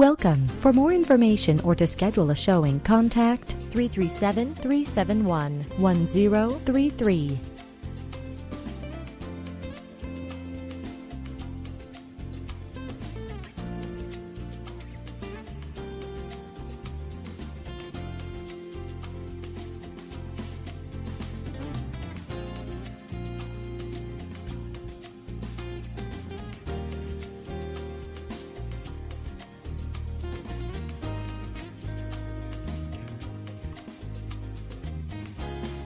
Welcome. For more information or to schedule a showing, contact 337 371 1033.